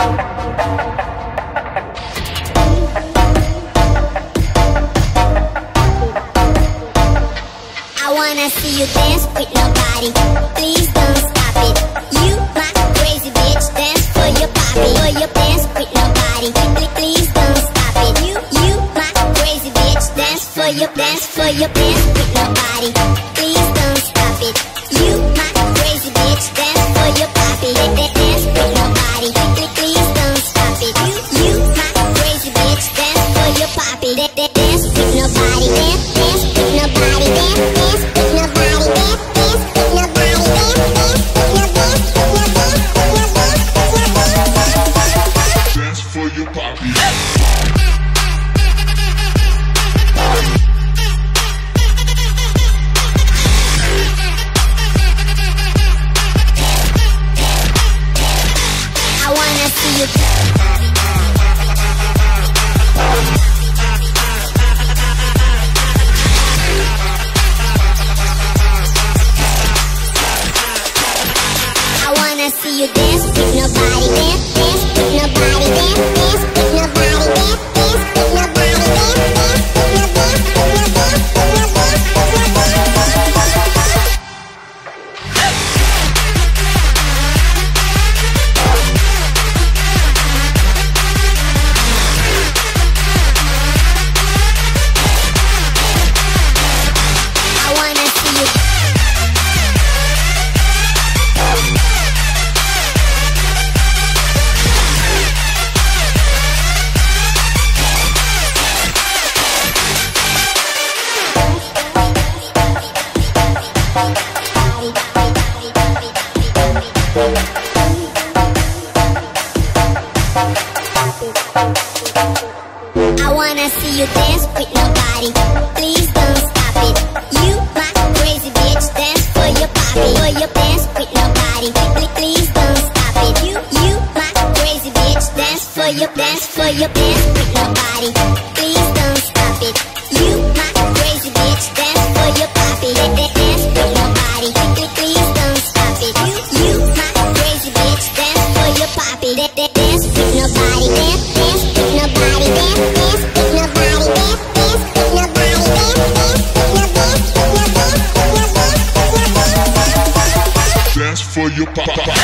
I wanna see you dance with nobody. Please don't stop it. You, my crazy bitch, dance for your papi. For your dance with nobody. Please don't stop it. You, you, my crazy bitch, dance for your dance for your dance with nobody. Please don't stop it. You, my Dance with nobody. Dance, you dance with nobody, dance, Please don't stop it. You, my crazy bitch, dance for your papi. For your dance with nobody. Please don't stop it. You, you, my crazy bitch, dance for your dance for your dance with nobody. Please don't stop it. You, Dance